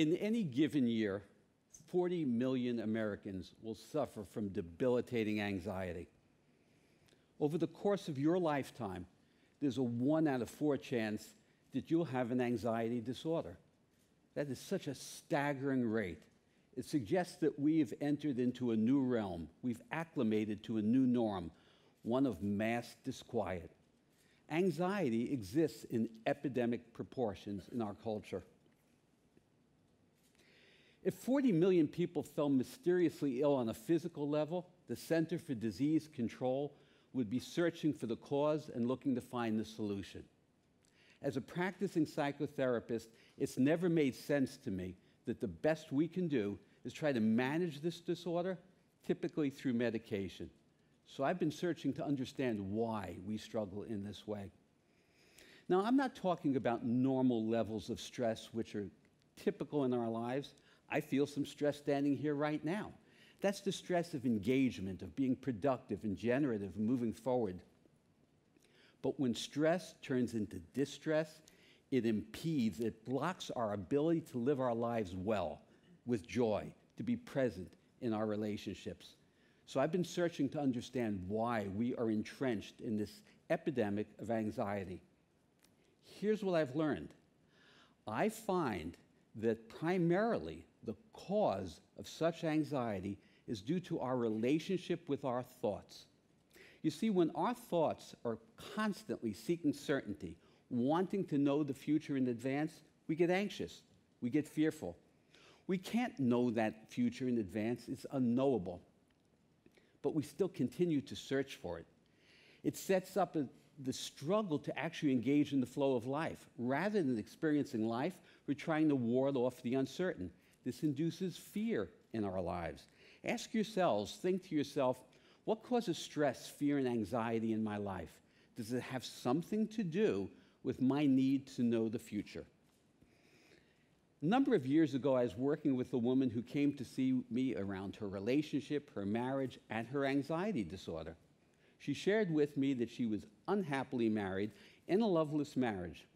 In any given year, 40 million Americans will suffer from debilitating anxiety. Over the course of your lifetime, there's a one out of four chance that you'll have an anxiety disorder. That is such a staggering rate. It suggests that we have entered into a new realm. We've acclimated to a new norm, one of mass disquiet. Anxiety exists in epidemic proportions in our culture. If 40 million people fell mysteriously ill on a physical level, the Center for Disease Control would be searching for the cause and looking to find the solution. As a practicing psychotherapist, it's never made sense to me that the best we can do is try to manage this disorder, typically through medication. So I've been searching to understand why we struggle in this way. Now, I'm not talking about normal levels of stress, which are typical in our lives. I feel some stress standing here right now. That's the stress of engagement, of being productive and generative, and moving forward. But when stress turns into distress, it impedes, it blocks our ability to live our lives well, with joy, to be present in our relationships. So I've been searching to understand why we are entrenched in this epidemic of anxiety. Here's what I've learned I find that primarily the cause of such anxiety is due to our relationship with our thoughts. You see, when our thoughts are constantly seeking certainty, wanting to know the future in advance, we get anxious, we get fearful. We can't know that future in advance, it's unknowable. But we still continue to search for it. It sets up a, the struggle to actually engage in the flow of life. Rather than experiencing life, we're trying to ward off the uncertain. This induces fear in our lives. Ask yourselves, think to yourself, what causes stress, fear, and anxiety in my life? Does it have something to do with my need to know the future? A number of years ago, I was working with a woman who came to see me around her relationship, her marriage, and her anxiety disorder. She shared with me that she was unhappily married in a loveless marriage.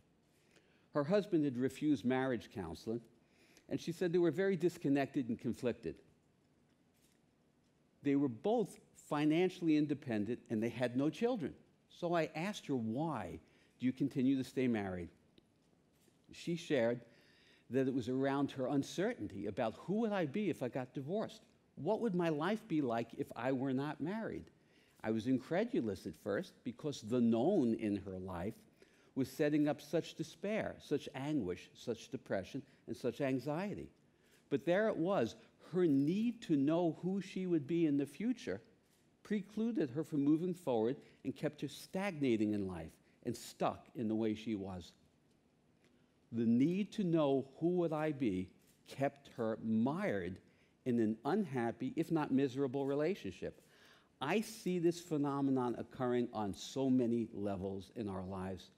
Her husband had refused marriage counseling, and she said they were very disconnected and conflicted. They were both financially independent and they had no children. So I asked her, why do you continue to stay married? She shared that it was around her uncertainty about who would I be if I got divorced? What would my life be like if I were not married? I was incredulous at first because the known in her life was setting up such despair, such anguish, such depression, and such anxiety. But there it was, her need to know who she would be in the future precluded her from moving forward and kept her stagnating in life and stuck in the way she was. The need to know who would I be kept her mired in an unhappy, if not miserable, relationship. I see this phenomenon occurring on so many levels in our lives.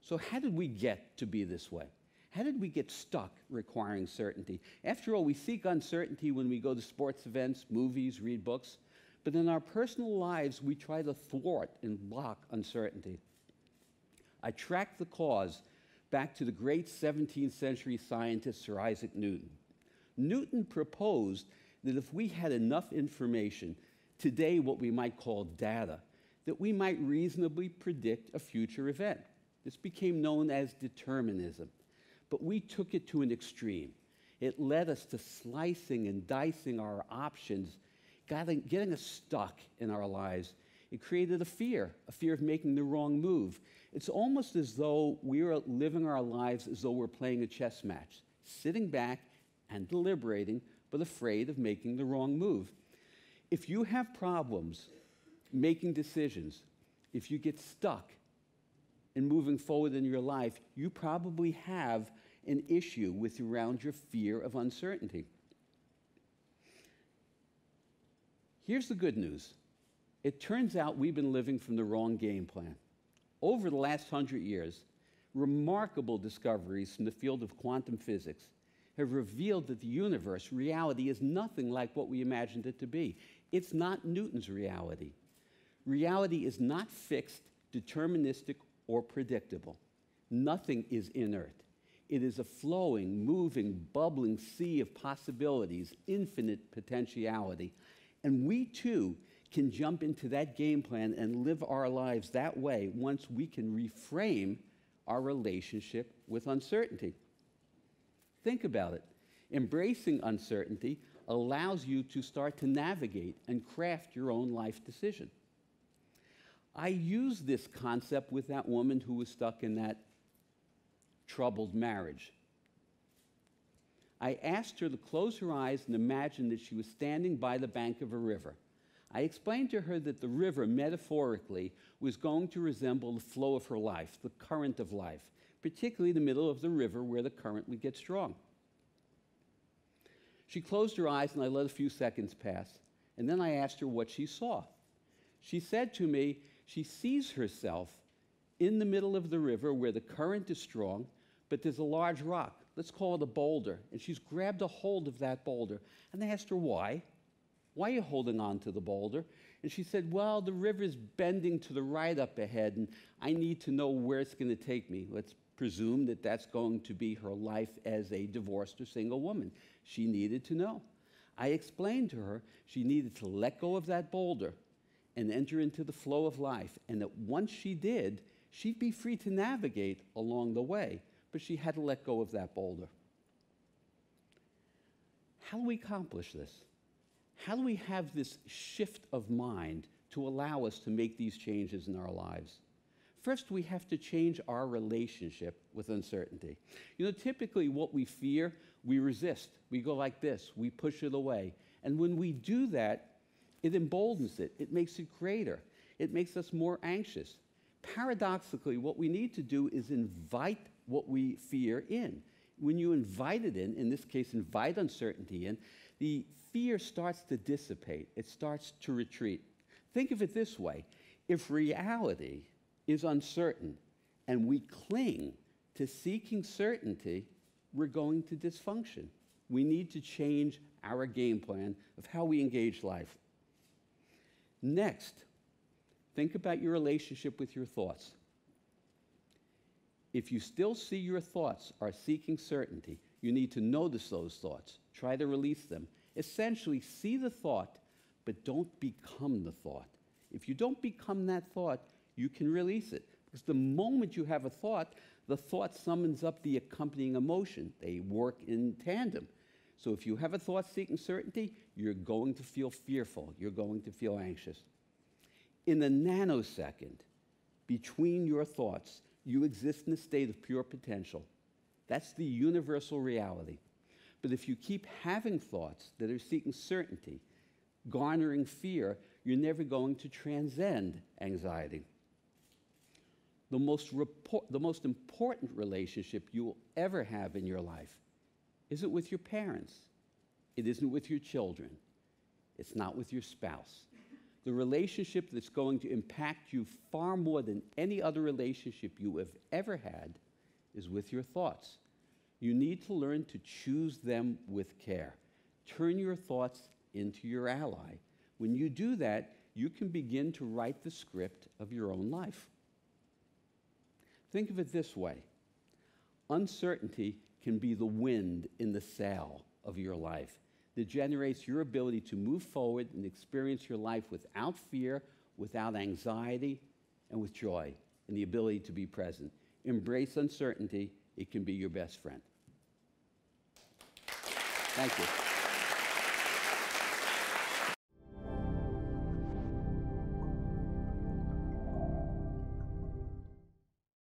So, how did we get to be this way? How did we get stuck requiring certainty? After all, we seek uncertainty when we go to sports events, movies, read books, but in our personal lives, we try to thwart and block uncertainty. I track the cause back to the great 17th century scientist Sir Isaac Newton. Newton proposed that if we had enough information, today what we might call data, that we might reasonably predict a future event. This became known as determinism. But we took it to an extreme. It led us to slicing and dicing our options, getting, us stuck in our lives. It created a fear, a fear of making the wrong move. It's almost as though we are living our lives as though we're playing a chess match, sitting back and deliberating, but afraid of making the wrong move. If you have problems making decisions, if you get stuck in moving forward in your life, you probably have an issue with around your fear of uncertainty. Here's the good news. It turns out we've been living from the wrong game plan. Over the last hundred years, remarkable discoveries from the field of quantum physics have revealed that the universe, reality, is nothing like what we imagined it to be. It's not Newton's reality. Reality is not fixed, deterministic, or predictable. Nothing is inert. It is a flowing, moving, bubbling sea of possibilities, infinite potentiality. And we too can jump into that game plan and live our lives that way once we can reframe our relationship with uncertainty. Think about it. Embracing uncertainty allows you to start to navigate and craft your own life decision. I used this concept with that woman who was stuck in that troubled marriage. I asked her to close her eyes and imagine that she was standing by the bank of a river. I explained to her that the river, metaphorically, was going to resemble the flow of her life, the current of life, particularly the middle of the river where the current would get strong. She closed her eyes and I let a few seconds pass. And then I asked her what she saw. She said to me, she sees herself in the middle of the river where the current is strong, but there's a large rock. Let's call it a boulder. And she's grabbed a hold of that boulder. And I asked her why. Why are you holding on to the boulder? And she said, Well, the river's bending to the right up ahead, and I need to know where it's going to take me. Let's presume that that's going to be her life as a divorced or single woman. She needed to know. I explained to her she needed to let go of that boulder and enter into the flow of life, and that once she did, she'd be free to navigate along the way, but she had to let go of that boulder. How do we accomplish this? How do we have this shift of mind to allow us to make these changes in our lives? First, we have to change our relationship with uncertainty. You know, typically what we fear, we resist. We go like this, we push it away. And when we do that, it emboldens it, it makes it greater, it makes us more anxious. Paradoxically, what we need to do is invite what we fear in. When you invite it in, in this case, invite uncertainty in, the fear starts to dissipate, it starts to retreat. Think of it this way if reality is uncertain and we cling to seeking certainty, we're going to dysfunction. We need to change our game plan of how we engage life. Next, think about your relationship with your thoughts. If you still see your thoughts are seeking certainty, you need to notice those thoughts. Try to release them. Essentially, see the thought, but don't become the thought. If you don't become that thought, you can release it. Because the moment you have a thought, the thought summons up the accompanying emotion. They work in tandem. So if you have a thought seeking certainty, you're going to feel fearful. You're going to feel anxious. In the nanosecond between your thoughts, you exist in a state of pure potential. That's the universal reality. But if you keep having thoughts that are seeking certainty, garnering fear, you're never going to transcend anxiety. The most, report, the most important relationship you will ever have in your life isn't with your parents, it isn't with your children, it's not with your spouse. The relationship that's going to impact you far more than any other relationship you have ever had is with your thoughts. You need to learn to choose them with care. Turn your thoughts into your ally. When you do that, you can begin to write the script of your own life. Think of it this way uncertainty can be the wind in the sail of your life that generates your ability to move forward and experience your life without fear, without anxiety, and with joy, and the ability to be present. Embrace uncertainty, it can be your best friend. Thank you.